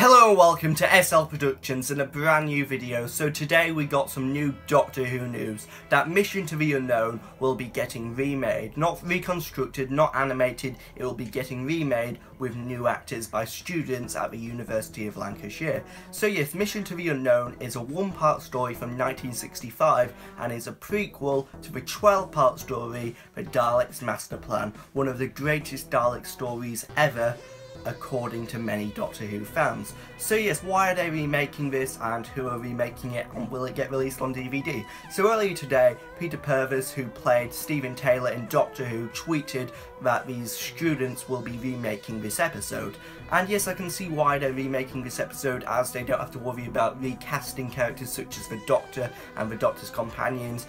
Hello and welcome to SL Productions and a brand new video. So today we got some new Doctor Who news. That Mission to the Unknown will be getting remade. Not reconstructed, not animated, it will be getting remade with new actors by students at the University of Lancashire. So yes, Mission to the Unknown is a one-part story from 1965 and is a prequel to the 12-part story The Daleks Master Plan, one of the greatest Dalek stories ever according to many Doctor Who fans. So yes, why are they remaking this and who are remaking it and will it get released on DVD? So earlier today, Peter Purves, who played Steven Taylor in Doctor Who, tweeted that these students will be remaking this episode. And yes, I can see why they're remaking this episode as they don't have to worry about recasting characters such as the Doctor and the Doctor's companions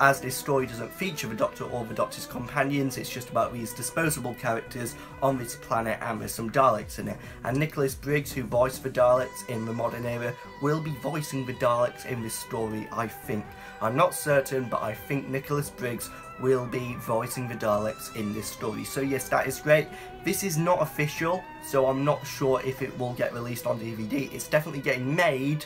as this story doesn't feature the Doctor or the Doctor's companions, it's just about these disposable characters on this planet and there's some Daleks in it. And Nicholas Briggs, who voiced the Daleks in the modern era, will be voicing the Daleks in this story, I think. I'm not certain, but I think Nicholas Briggs will be voicing the Daleks in this story. So yes, that is great. This is not official, so I'm not sure if it will get released on DVD. It's definitely getting made,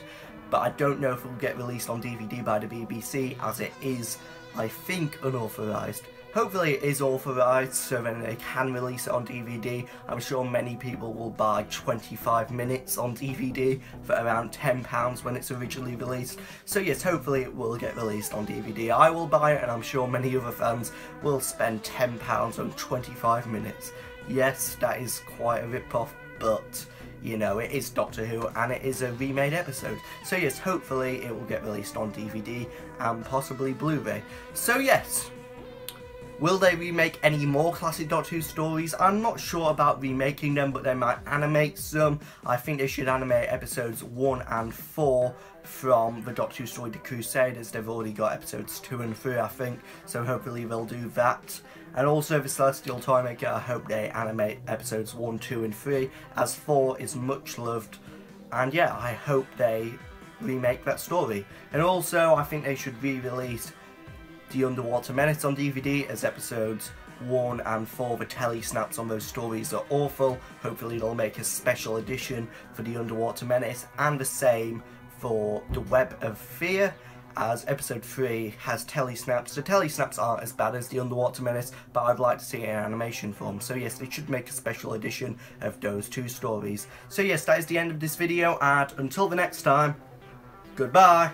but I don't know if it will get released on DVD by the BBC as it is, I think, unauthorised. Hopefully it is authorised so then they can release it on DVD. I'm sure many people will buy 25 minutes on DVD for around £10 when it's originally released. So yes, hopefully it will get released on DVD. I will buy it and I'm sure many other fans will spend £10 on 25 minutes. Yes, that is quite a rip-off, but you know, it is Doctor Who and it is a remade episode. So yes, hopefully it will get released on DVD and possibly Blu-ray. So yes, Will they remake any more classic Doctor Who stories? I'm not sure about remaking them, but they might animate some. I think they should animate episodes 1 and 4 from the Doctor Who story The Crusaders. They've already got episodes 2 and 3, I think, so hopefully they'll do that. And also the Celestial Toymaker, I hope they animate episodes 1, 2 and 3, as 4 is much loved. And yeah, I hope they remake that story. And also, I think they should re-release The Underwater Menace on DVD as episodes 1 and 4, the telesnaps on those stories are awful. Hopefully they'll make a special edition for The Underwater Menace and the same for The Web of Fear as episode 3 has telesnaps. The telesnaps aren't as bad as the Underwater Menace, but I'd like to see an animation form. So yes, they should make a special edition of those two stories. So yes, that is the end of this video, and until the next time, goodbye!